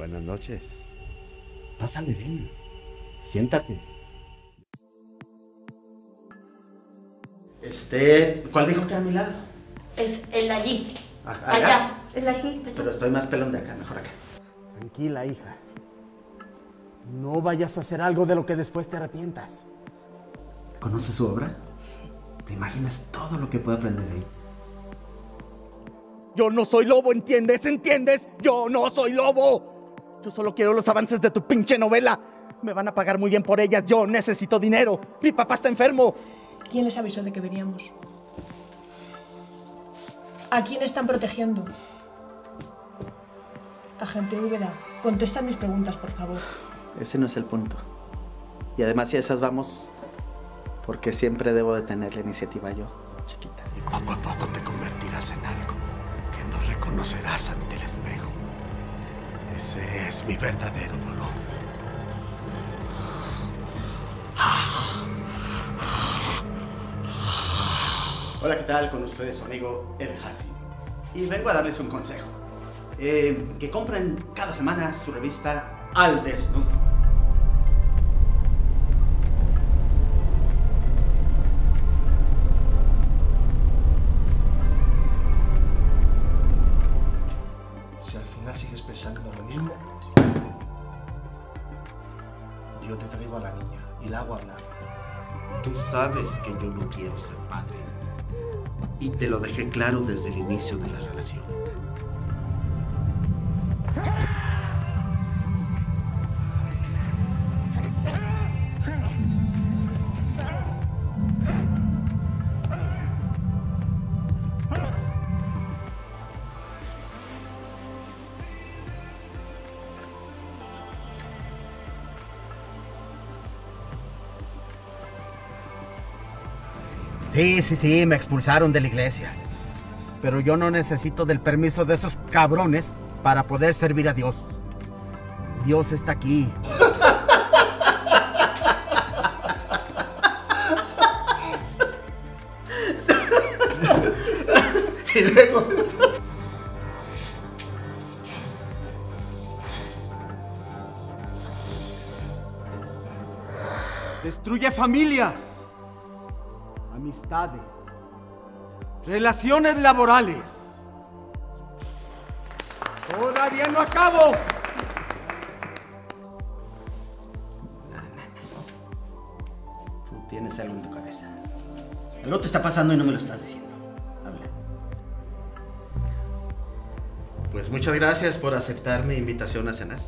Buenas noches. Pásale, ven. Siéntate. Este, ¿cuál dijo que era mi lado? Es el allí. Ah, Allá. El aquí. Pero estoy más pelón de acá, mejor acá. Tranquila, hija. No vayas a hacer algo de lo que después te arrepientas. ¿Conoces su obra? ¿Te imaginas todo lo que puede aprender de ahí? Yo no soy lobo, ¿entiendes? ¿Entiendes? Yo no soy lobo. Yo solo quiero los avances de tu pinche novela. Me van a pagar muy bien por ellas. Yo necesito dinero. Mi papá está enfermo. ¿Quién les avisó de que veníamos? ¿A quién están protegiendo? Agente Úbeda, contesta mis preguntas, por favor. Ese no es el punto. Y además, si a esas vamos, porque siempre debo de tener la iniciativa yo, chiquita. Y poco a poco te convertirás en algo que no reconocerás ante el espejo. Ese es mi verdadero dolor. Hola, ¿qué tal? Con ustedes su amigo El Hasi. Y vengo a darles un consejo. Eh, que compren cada semana su revista Al Desnudo. Yo te traigo a la niña y la hago hablar. Tú sabes que yo no quiero ser padre. Y te lo dejé claro desde el inicio de la relación. Sí, sí, sí, me expulsaron de la iglesia. Pero yo no necesito del permiso de esos cabrones para poder servir a Dios. Dios está aquí. Y luego. Destruye familias, amistades, relaciones laborales. Todavía no acabo. Tú tienes algo en tu cabeza. Algo te está pasando y no me lo estás diciendo. Habla. Pues muchas gracias por aceptar mi invitación a cenar.